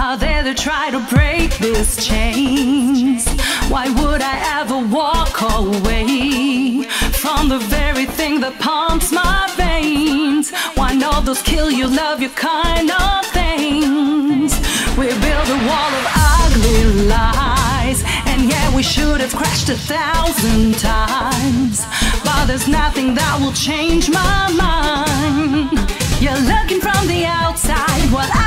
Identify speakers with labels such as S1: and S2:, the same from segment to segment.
S1: How dare they try to break these chains? Why would I ever walk away from the very thing that pumps my veins? Why not those kill you, love you kind of things? We build a wall of ugly lies, and yeah, we should have crashed a thousand times. But there's nothing that will change my mind. You're looking from the outside while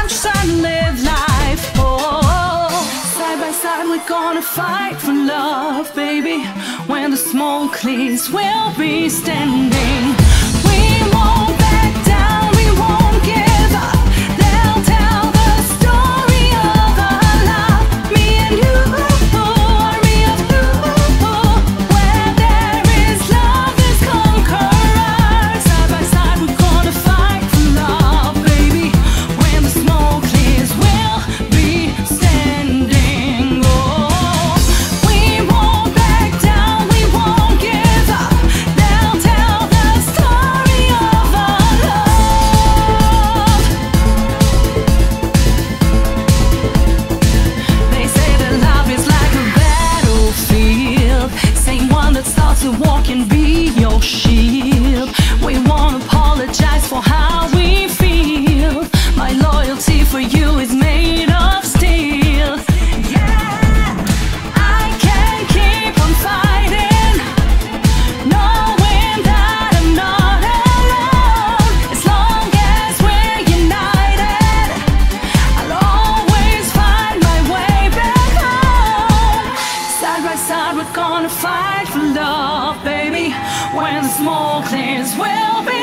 S1: gonna fight for love, baby. When the smoke clears, we'll be standing. We won't We won't When the smoke clears, we'll be.